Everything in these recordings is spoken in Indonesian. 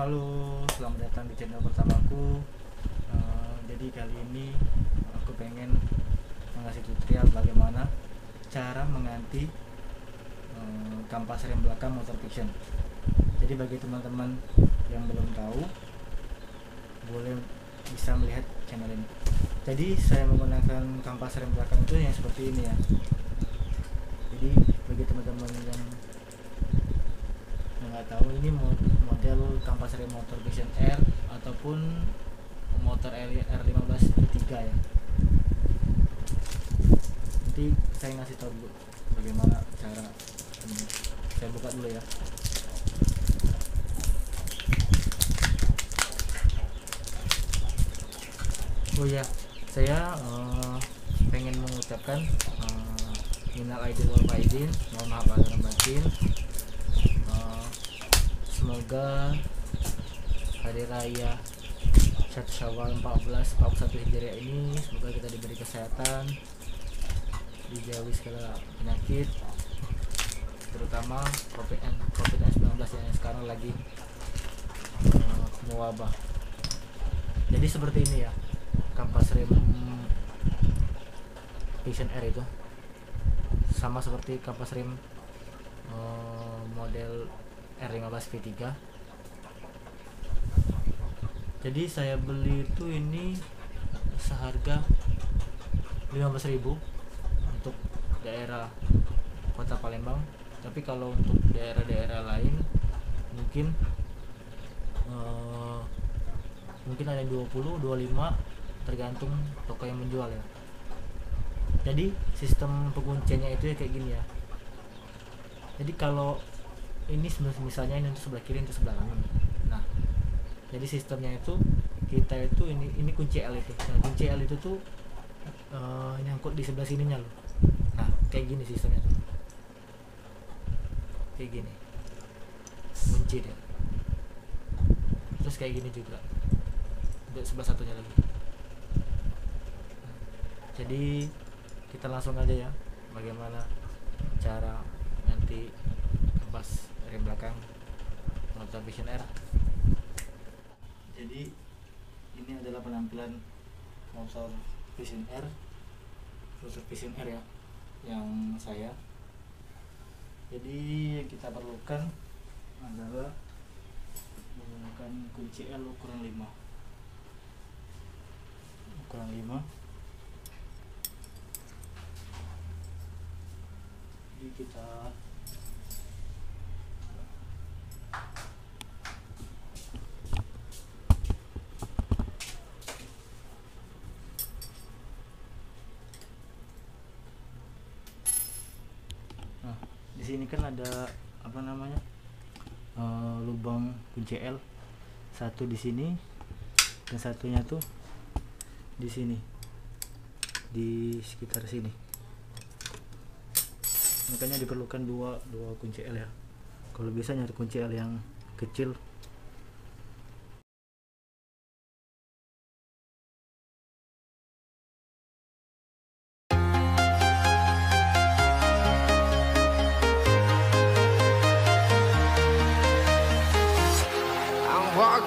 Halo, selamat datang di channel pertamaku. Eh, jadi kali ini aku pengen mengasih tutorial bagaimana cara mengganti eh, kampas rem belakang motor fiction. Jadi bagi teman-teman yang belum tahu, boleh bisa melihat channel ini. Jadi saya menggunakan kampas rem belakang itu yang seperti ini ya. Jadi bagi teman-teman yang nggak tahu ini mo- model kampas rem motor Vision R ataupun motor R- R15 3 ya. Nanti saya ngasih tahu dulu bagaimana cara ini. Saya buka dulu ya. Oh ya saya eh, pengen mengucapkan uh, minal aidin wal faizin mohon maaf lahir batin. Uh, semoga hari raya 1 Syawal 14 41 Hijriah ini semoga kita diberi kesehatan dijauhi segala penyakit terutama COVID COVID-19 yang sekarang lagi uh, mewabah. Jadi seperti ini ya kampas rem Vision R itu sama seperti kampas rem eh, model R15 V3 jadi saya beli itu ini seharga 15.000 untuk daerah kota Palembang. Tapi kalau untuk daerah-daerah lain mungkin eh, mungkin ada 20 25 tergantung toko yang menjual ya. Jadi sistem pengunciannya itu ya kayak gini ya. Jadi kalau ini misalnya ini untuk sebelah kiri untuk sebelah kanan. Nah jadi sistemnya itu kita itu ini ini kunci L itu. Nah kunci L itu tuh eh, nyangkut di sebelah sininya loh. Nah kayak gini sistemnya tuh. Kayak gini. Kunci dia. Terus kayak gini juga. Untuk sebelah satunya lagi. Jadi kita langsung aja ya bagaimana cara nanti pas rem belakang. Motor Vision R jadi ini adalah penampilan motor Vision R motor Vision R ya yang saya. Jadi yang kita perlukan adalah menggunakan kunci L ukuran 5 ukuran 5 jadi kita Nah, di sini kan ada apa namanya eh, lubang kunci L. Satu di sini dan satunya tuh di sini di sekitar sini. Makanya diperlukan dua dua kunci L ya. Kalau bisa nyari kunci L yang kecil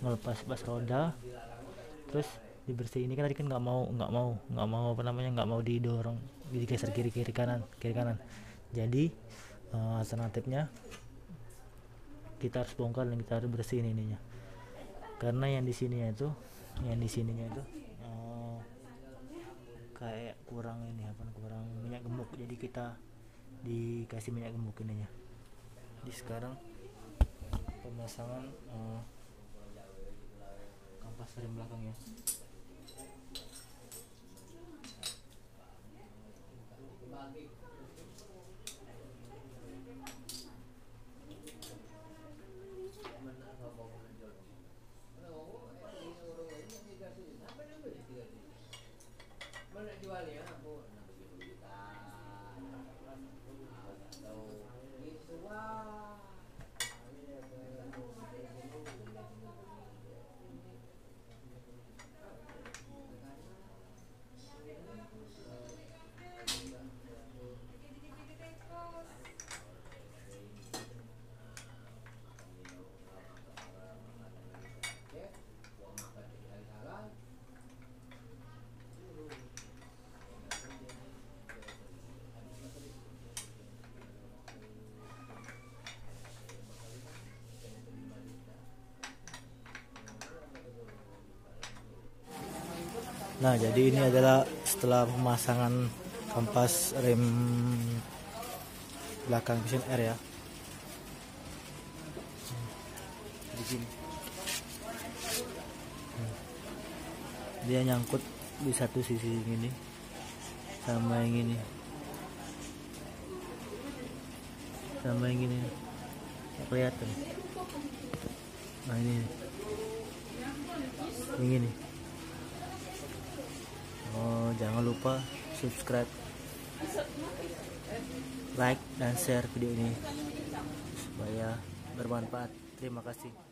ngelepas pas roda terus dibersihin. Ini kan tadi kan nggak mau nggak mau nggak mau apa namanya nggak mau didorong digeser kiri kiri kanan kiri kanan. Jadi eh, alternatifnya kita harus bongkar dan kita harus bersihin ininya. Karena yang di sini itu yang di sininya itu eh, kayak kurang ini apa kurang minyak gemuk jadi kita dikasih minyak gemuk ininya. Di sekarang pemasangan eh, kampas rem belakang ya. Nah, jadi ini adalah setelah pemasangan kampas rem belakang Vision R ya. Di sini. Hmm. Dia nyangkut di satu sisi ini sama yang ini. Sama yang ini. Kelihatan. Nah, ini. Yang ini. Jangan lupa subscribe, like, dan share video ini supaya bermanfaat. Terima kasih.